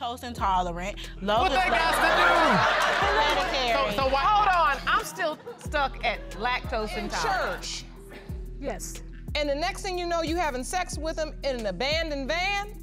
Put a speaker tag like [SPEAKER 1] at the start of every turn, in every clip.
[SPEAKER 1] lactose intolerant. Logan's
[SPEAKER 2] What they got to do? So, so why?
[SPEAKER 3] Hold on, I'm still stuck at lactose
[SPEAKER 4] in
[SPEAKER 3] intolerant.
[SPEAKER 4] church.
[SPEAKER 5] Yes.
[SPEAKER 4] And the next thing you know, you having sex with him in an abandoned van?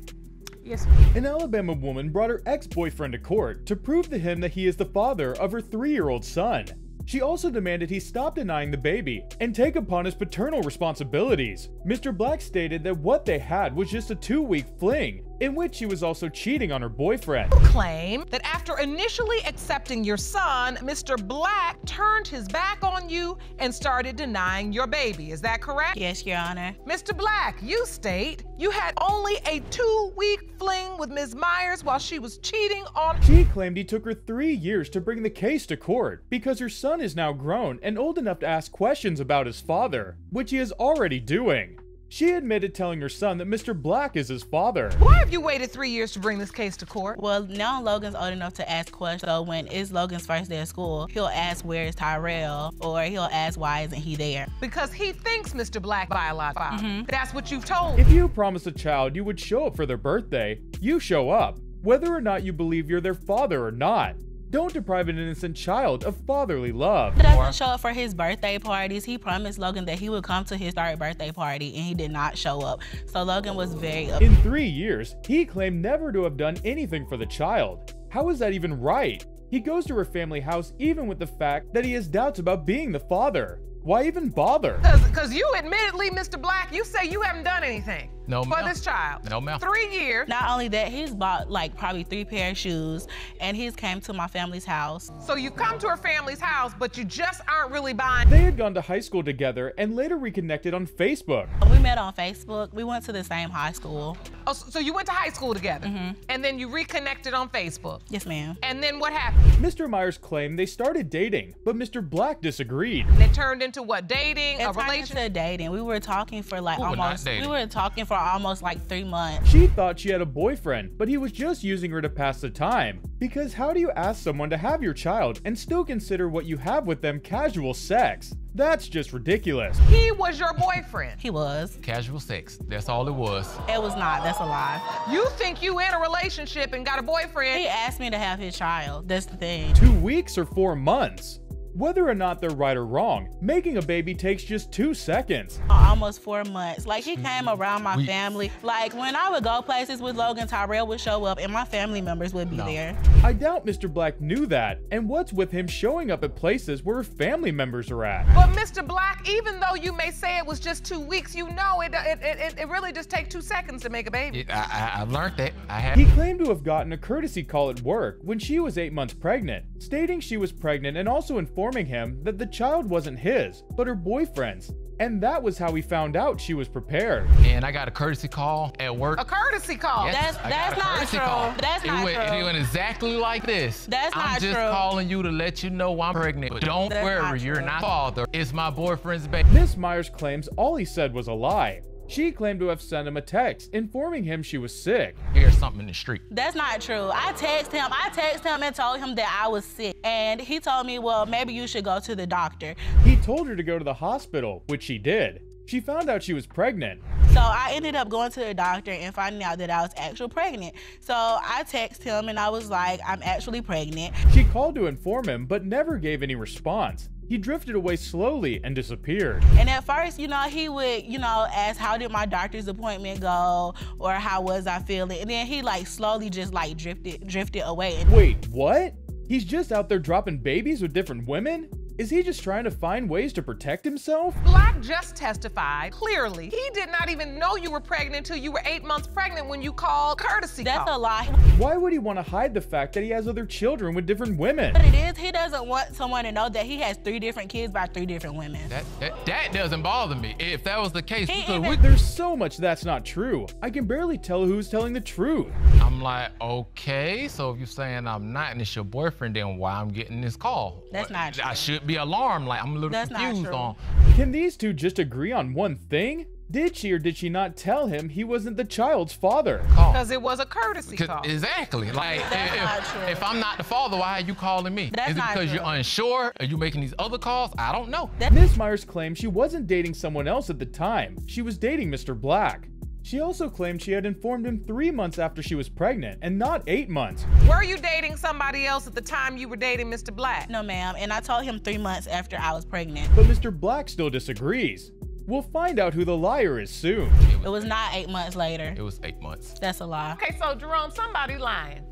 [SPEAKER 5] Yes.
[SPEAKER 6] An Alabama woman brought her ex-boyfriend to court to prove to him that he is the father of her three-year-old son. She also demanded he stop denying the baby and take upon his paternal responsibilities. Mr. Black stated that what they had was just a two-week fling, in which she was also cheating on her boyfriend.
[SPEAKER 4] Claim that after initially accepting your son, Mr. Black turned his back on you and started denying your baby. Is that correct?
[SPEAKER 1] Yes, Your Honor.
[SPEAKER 4] Mr. Black, you state you had only a two week fling with Ms. Myers while she was cheating on.
[SPEAKER 6] She claimed he took her three years to bring the case to court because her son is now grown and old enough to ask questions about his father, which he is already doing. She admitted telling her son that Mr. Black is his father.
[SPEAKER 4] Why have you waited three years to bring this case to court?
[SPEAKER 1] Well, now Logan's old enough to ask questions. So when it's Logan's first day of school, he'll ask where is Tyrell, or he'll ask why isn't he there.
[SPEAKER 4] Because he thinks Mr. Black biological father. That's what you've told.
[SPEAKER 6] If you promise a child you would show up for their birthday, you show up, whether or not you believe you're their father or not. Don't deprive an innocent child of fatherly love.
[SPEAKER 1] He doesn't show up for his birthday parties. He promised Logan that he would come to his third birthday party, and he did not show up. So Logan was very upset.
[SPEAKER 6] In three years, he claimed never to have done anything for the child. How is that even right? He goes to her family house even with the fact that he has doubts about being the father. Why even bother?
[SPEAKER 4] Because you admittedly, Mr. Black, you say you haven't done anything
[SPEAKER 2] No,
[SPEAKER 4] for
[SPEAKER 2] ma'am.
[SPEAKER 4] this child.
[SPEAKER 2] No, ma'am.
[SPEAKER 4] Three years.
[SPEAKER 1] Not only that, he's bought like probably three pair of shoes, and he's came to my family's house.
[SPEAKER 4] So you come to her family's house, but you just aren't really buying.
[SPEAKER 6] They had gone to high school together and later reconnected on Facebook.
[SPEAKER 1] We met on Facebook. We went to the same high school.
[SPEAKER 4] Oh, so so you went to high school together,
[SPEAKER 1] Mm-hmm.
[SPEAKER 4] and then you reconnected on Facebook.
[SPEAKER 1] Yes, ma'am.
[SPEAKER 4] And then what happened?
[SPEAKER 6] Mr. Myers claimed they started dating, but Mr. Black disagreed.
[SPEAKER 4] And it turned into what? Dating,
[SPEAKER 1] It
[SPEAKER 4] a relationship.
[SPEAKER 1] into dating. We were talking for like
[SPEAKER 2] We were not
[SPEAKER 1] almost. We were talking for almost like three months.
[SPEAKER 6] She thought she had a boyfriend, but he was just using her to pass the time. Because how do you ask someone to have your child and still consider what you have with them casual sex? That's just ridiculous.
[SPEAKER 4] He was your boyfriend.
[SPEAKER 1] He was.
[SPEAKER 2] Casual sex. That's all it was.
[SPEAKER 1] It was not. That's a lie.
[SPEAKER 4] You think you in a relationship and got a boyfriend?
[SPEAKER 1] He asked me to have his child. That's the thing.
[SPEAKER 6] Two weeks or four months? Whether or not they're right or wrong, making a baby takes just two seconds.
[SPEAKER 1] Almost four months. Like he came around my
[SPEAKER 2] We-
[SPEAKER 1] family. Like when I would go places with Logan, Tyrell would show up, and my family members would be
[SPEAKER 2] No.
[SPEAKER 1] there.
[SPEAKER 6] I doubt Mr. Black knew that, and what's with him showing up at places where family members are at?
[SPEAKER 4] But Mr. Black, even though you may say it was just two weeks, you know it it, it, it, it really just takes two seconds to make a baby.
[SPEAKER 2] It, I, I, I learned that. I had.
[SPEAKER 6] He claimed to have gotten a courtesy call at work when she was eight months pregnant, stating she was pregnant and also informing him that the child wasn't his, but her boyfriend's. And that was how he found out she was prepared.
[SPEAKER 2] and I got a courtesy call at work.
[SPEAKER 4] A courtesy call.
[SPEAKER 2] Yes,
[SPEAKER 1] That's- that's not true.
[SPEAKER 2] call.
[SPEAKER 1] That's
[SPEAKER 2] it
[SPEAKER 1] not
[SPEAKER 2] went,
[SPEAKER 1] true.
[SPEAKER 2] It went exactly like this.
[SPEAKER 1] That's
[SPEAKER 2] I'm
[SPEAKER 1] not
[SPEAKER 2] just calling you to let you know I'm pregnant. But don't
[SPEAKER 1] That's
[SPEAKER 2] worry,
[SPEAKER 1] not
[SPEAKER 2] you're not father. It's my boyfriend's baby.
[SPEAKER 6] Miss Myers claims all he said was a lie. She claimed to have sent him a text informing him she was sick.
[SPEAKER 2] Here's something in the street.
[SPEAKER 1] That's not true. I texted him. I texted him and told him that I was sick, and he told me, "Well, maybe you should go to the doctor."
[SPEAKER 6] He told her to go to the hospital, which she did. She found out she was pregnant.
[SPEAKER 1] So I ended up going to the doctor and finding out that I was actually pregnant. So I texted him and I was like, "I'm actually pregnant."
[SPEAKER 6] She called to inform him, but never gave any response. He drifted away slowly and disappeared.
[SPEAKER 1] And at first, you know, he would, you know, ask how did my doctor's appointment go or how was I feeling, and then he like slowly just like drifted drifted away.
[SPEAKER 6] Wait, what? He's just out there dropping babies with different women? Is he just trying to find ways to protect himself?
[SPEAKER 4] Black just testified clearly. He did not even know you were pregnant until you were eight months pregnant when you called courtesy
[SPEAKER 1] that's
[SPEAKER 4] call.
[SPEAKER 1] a lie.
[SPEAKER 6] Why would he want to hide the fact that he has other children with different women?
[SPEAKER 1] What it is, he doesn't want someone to know that he has three different kids by three different women.
[SPEAKER 2] That, that that doesn't bother me. If that was the case,
[SPEAKER 1] He
[SPEAKER 2] we
[SPEAKER 1] even-
[SPEAKER 6] There's so much that's not true. I can barely tell who's telling the truth.
[SPEAKER 2] I'm like, okay, so if you're saying I'm not and it's your boyfriend, then why I'm getting this call?
[SPEAKER 1] That's not true.
[SPEAKER 2] I should be alarmed. Like I'm a little
[SPEAKER 1] That's
[SPEAKER 2] confused on.
[SPEAKER 6] Can these two just agree on one thing? Did she or did she not tell him he wasn't the child's father?
[SPEAKER 2] Oh.
[SPEAKER 4] Because it was a courtesy call.
[SPEAKER 2] Exactly. Like
[SPEAKER 1] That's
[SPEAKER 2] if,
[SPEAKER 1] not true.
[SPEAKER 2] if I'm not the father, why are you calling me?
[SPEAKER 1] That's
[SPEAKER 2] Is it because
[SPEAKER 1] true.
[SPEAKER 2] you're unsure? Are you making these other calls? I don't know.
[SPEAKER 1] That-
[SPEAKER 6] Miss Myers claims she wasn't dating someone else at the time. She was dating Mr. Black. She also claimed she had informed him three months after she was pregnant and not eight months.
[SPEAKER 4] Were you dating somebody else at the time you were dating Mr. Black?
[SPEAKER 1] No, ma'am. And I told him three months after I was pregnant.
[SPEAKER 6] But Mr. Black still disagrees. We'll find out who the liar is soon.
[SPEAKER 1] It was not eight months later.
[SPEAKER 2] It was eight months.
[SPEAKER 1] That's a lie.
[SPEAKER 3] Okay, so Jerome, somebody lying.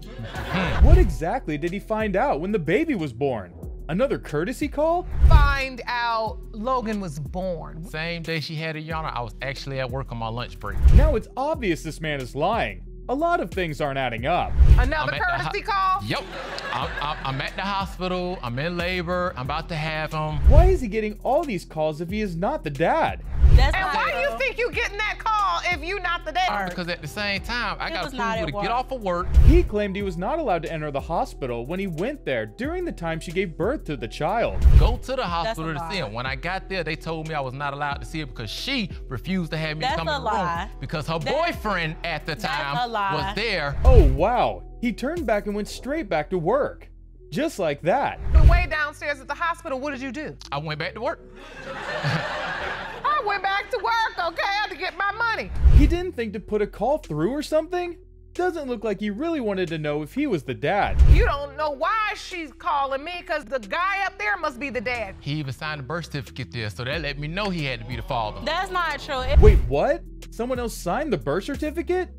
[SPEAKER 6] What exactly did he find out when the baby was born? Another courtesy call?
[SPEAKER 4] Find out Logan was born.
[SPEAKER 2] Same day she had a yarn, I was actually at work on my lunch break.
[SPEAKER 6] Now it's obvious this man is lying. A lot of things aren't adding up.
[SPEAKER 4] Another
[SPEAKER 2] I'm the
[SPEAKER 4] courtesy call?
[SPEAKER 2] Yep. I'm, I'm, I'm at the hospital. I'm in labor. I'm about to have him.
[SPEAKER 6] Why is he getting all these calls if he is not the dad?
[SPEAKER 1] That's
[SPEAKER 3] And why do you think you're getting that call if you not the dad?
[SPEAKER 2] Because at the same time, I
[SPEAKER 1] He
[SPEAKER 2] got
[SPEAKER 1] was
[SPEAKER 2] to
[SPEAKER 1] not
[SPEAKER 2] to get off of work.
[SPEAKER 6] He claimed he was not allowed to enter the hospital when he went there during the time she gave birth to the child.
[SPEAKER 2] Go to the hospital to
[SPEAKER 1] lie.
[SPEAKER 2] see him. When I got there, they told me I was not allowed to see him because she refused to have me
[SPEAKER 1] That's
[SPEAKER 2] come
[SPEAKER 1] a
[SPEAKER 2] in the room
[SPEAKER 1] lie.
[SPEAKER 2] because her
[SPEAKER 1] That-
[SPEAKER 2] boyfriend at the time was there.
[SPEAKER 6] Oh wow, he turned back and went straight back to work. Just like that.
[SPEAKER 4] The way downstairs at the hospital, what did you do?
[SPEAKER 2] I went back to work.
[SPEAKER 3] I went back to work, okay? I had to get my money.
[SPEAKER 6] He didn't think to put a call through or something? Doesn't look like he really wanted to know if he was the dad.
[SPEAKER 3] You don't know why she's calling me, because the guy up there must be the dad.
[SPEAKER 2] He even signed a birth certificate there, so that let me know he had to be the father.
[SPEAKER 1] That's not true. It-
[SPEAKER 6] Wait, what? Someone else signed the birth certificate?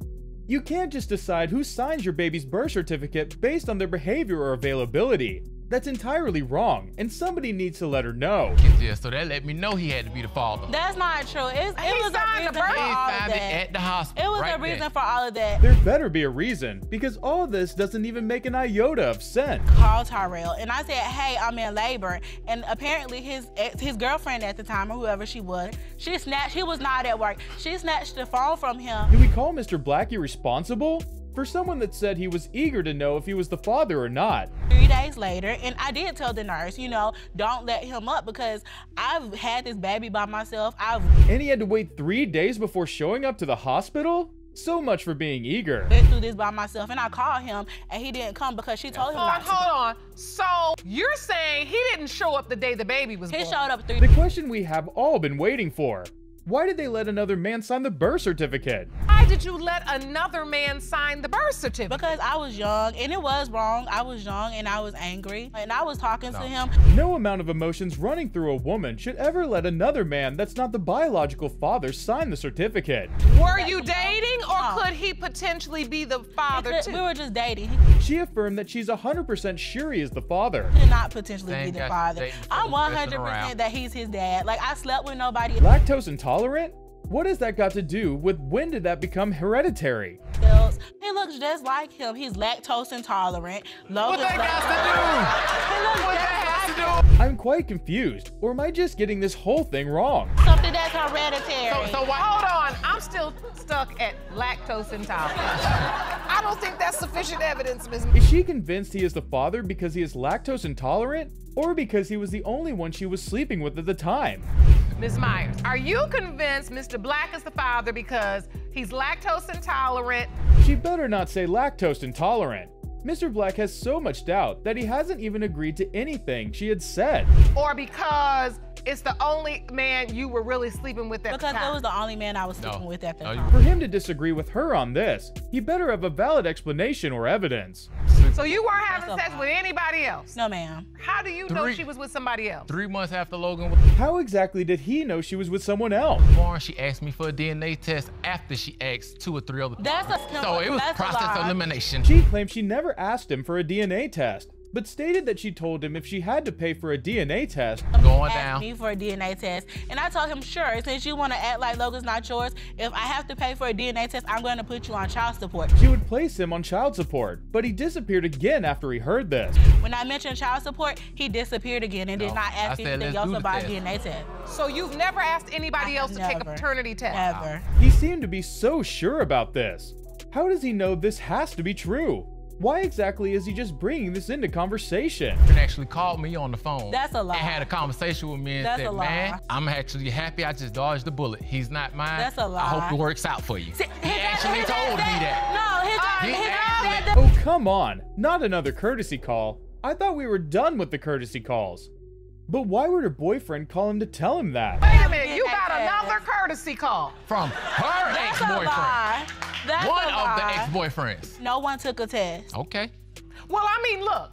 [SPEAKER 6] You can't just decide who signs your baby's birth certificate based on their behavior or availability. That's entirely wrong, and somebody needs to let her know.
[SPEAKER 2] Get there, so that let me know he had to be the father.
[SPEAKER 1] That's not true. It's, it
[SPEAKER 3] He
[SPEAKER 1] was a
[SPEAKER 3] signed the
[SPEAKER 1] reason for
[SPEAKER 3] birth-
[SPEAKER 2] he
[SPEAKER 1] all of
[SPEAKER 2] signed it
[SPEAKER 1] that.
[SPEAKER 2] at the hospital.
[SPEAKER 1] It was
[SPEAKER 2] right
[SPEAKER 1] a reason
[SPEAKER 2] there.
[SPEAKER 1] for all of that.
[SPEAKER 6] There better be a reason, because all this doesn't even make an iota of sense.
[SPEAKER 1] Call Tyrell and I said, "Hey, I'm in labor." And apparently, his ex, his girlfriend at the time, or whoever she was, she snatched. He was not at work. She snatched the phone from him.
[SPEAKER 6] Do we call Mr. Black irresponsible? For someone that said he was eager to know if he was the father or not.
[SPEAKER 1] Three days later, and I did tell the nurse, you know, don't let him up because I've had this baby by myself. I've
[SPEAKER 6] And he had to wait three days before showing up to the hospital? So much for being eager.
[SPEAKER 1] been through this by myself, and I called him, and he didn't come because she told him
[SPEAKER 3] Hold on,
[SPEAKER 1] not to.
[SPEAKER 3] hold on. So you're saying he didn't show up the day the baby was
[SPEAKER 1] He
[SPEAKER 3] born?
[SPEAKER 1] showed up three.
[SPEAKER 6] The question we have all been waiting for. Why did they let another man sign the birth certificate?
[SPEAKER 4] Why did you let another man sign the birth certificate?
[SPEAKER 1] Because I was young and it was wrong. I was young and I was angry and I was talking to him.
[SPEAKER 6] No amount of emotions running through a woman should ever let another man that's not the biological father sign the certificate.
[SPEAKER 4] Were you dating or
[SPEAKER 1] No.
[SPEAKER 4] could he potentially be the father
[SPEAKER 1] Because
[SPEAKER 4] too?
[SPEAKER 1] We were just dating.
[SPEAKER 6] She affirmed that she's 100% sure he is the father.
[SPEAKER 1] could not potentially
[SPEAKER 2] Thank
[SPEAKER 1] be the
[SPEAKER 2] God
[SPEAKER 1] father. I'm 100% that he's his dad. Like I slept with nobody
[SPEAKER 6] Lactose intolerant? What has that got to do with when did that become hereditary?
[SPEAKER 1] He looks just like him. He's lactose intolerant.
[SPEAKER 2] What
[SPEAKER 1] Logan's
[SPEAKER 2] that
[SPEAKER 1] like- He looks
[SPEAKER 2] got to do? What
[SPEAKER 1] just
[SPEAKER 2] that has to do?
[SPEAKER 6] I'm quite confused, or am I just getting this whole thing wrong?
[SPEAKER 1] something that's hereditary.
[SPEAKER 2] So, so why?
[SPEAKER 3] Hold on, I'm still stuck at lactose intolerant. I don't think that's sufficient evidence, Ms.
[SPEAKER 6] Is she convinced he is the father because he is lactose intolerant, or because he was the only one she was sleeping with at the time?
[SPEAKER 3] Ms. Myers, are you convinced Mr. Black is the father because he's lactose intolerant?
[SPEAKER 6] She better not say lactose intolerant. Mr. Black has so much doubt that he hasn't even agreed to anything she had said.
[SPEAKER 3] Or because it's the only man you were really sleeping with at
[SPEAKER 1] because
[SPEAKER 3] the
[SPEAKER 1] it
[SPEAKER 3] time?
[SPEAKER 1] was the only man I was
[SPEAKER 2] No.
[SPEAKER 1] sleeping with at the
[SPEAKER 2] No,
[SPEAKER 1] time.
[SPEAKER 6] For him to disagree with her on this, he better have a valid explanation or evidence.
[SPEAKER 3] So you weren't having
[SPEAKER 1] That's
[SPEAKER 3] sex with anybody else?
[SPEAKER 1] No, ma'am.
[SPEAKER 3] How do you know she was with somebody else?
[SPEAKER 2] Three months after Logan was
[SPEAKER 6] How exactly did he know she was with someone else?
[SPEAKER 2] born, she asked me for a DNA test after she asked two or three other
[SPEAKER 1] That's a
[SPEAKER 2] So it was
[SPEAKER 1] that's a
[SPEAKER 2] process
[SPEAKER 1] lie.
[SPEAKER 2] elimination.
[SPEAKER 6] She claimed she never asked him for a DNA test, but stated that she told him if she had to pay for a DNA test,
[SPEAKER 2] Going
[SPEAKER 1] asked
[SPEAKER 2] down.
[SPEAKER 1] me for a DNA test, and I told him, sure, since you want to act like Logan's not yours, if I have to pay for a DNA test, I'm going to put you on child support.
[SPEAKER 6] she would place him on child support, but he disappeared again after he heard this.
[SPEAKER 1] When I mentioned child support, he disappeared again and did not ask
[SPEAKER 2] said,
[SPEAKER 1] anything
[SPEAKER 2] let's
[SPEAKER 1] else about a
[SPEAKER 2] test.
[SPEAKER 1] DNA test.
[SPEAKER 3] So you've never asked anybody
[SPEAKER 1] I
[SPEAKER 3] else to take a paternity test?
[SPEAKER 1] Never.
[SPEAKER 6] He seemed to be so sure about this. How does he know this has to be true? Why exactly is he just bringing this into conversation?
[SPEAKER 2] and actually called me on the phone.
[SPEAKER 1] That's a lie.
[SPEAKER 2] And had a conversation with me and
[SPEAKER 1] That's
[SPEAKER 2] said,
[SPEAKER 1] a lie.
[SPEAKER 2] man, I'm actually happy I just dodged the bullet. He's not mine.
[SPEAKER 1] That's a
[SPEAKER 2] I hope it works out for you.
[SPEAKER 1] See,
[SPEAKER 2] he
[SPEAKER 1] his-
[SPEAKER 2] actually
[SPEAKER 1] his-
[SPEAKER 2] told me that.
[SPEAKER 1] No, his,
[SPEAKER 2] He
[SPEAKER 1] his,
[SPEAKER 2] actually-
[SPEAKER 6] Oh, come on. Not another courtesy call. I thought we were done with the courtesy calls. But why would her boyfriend call him to tell him that?
[SPEAKER 3] Wait a minute, you
[SPEAKER 4] got another courtesy call.
[SPEAKER 2] From her
[SPEAKER 1] That's a
[SPEAKER 2] ex-boyfriend.
[SPEAKER 1] That's
[SPEAKER 2] one of
[SPEAKER 1] lie.
[SPEAKER 2] the ex-boyfriends.
[SPEAKER 1] No one took a test.
[SPEAKER 2] Okay.
[SPEAKER 4] Well, I mean, look.